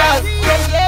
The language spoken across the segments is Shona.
Yeah.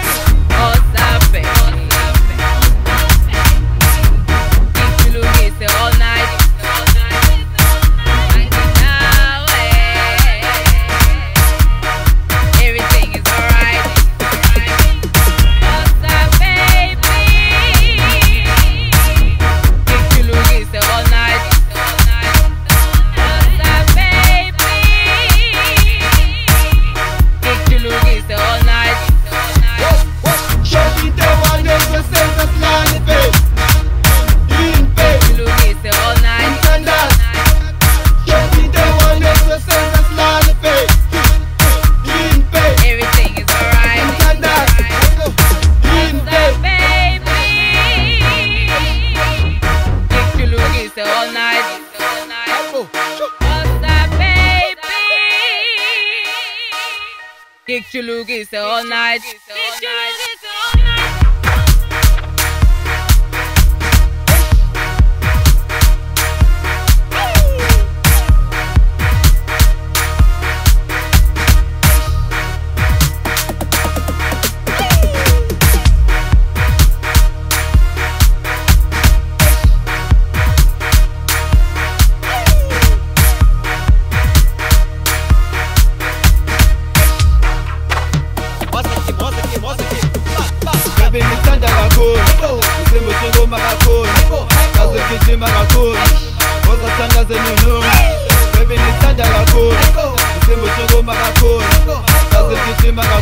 Dick Chulugis all night. Dick gijima kakhulu ngazo gijima kakhulu ozathanda zenunu bebe nithanda kakhulu isimbusukuma kakhulu ngazo gijima kakhulu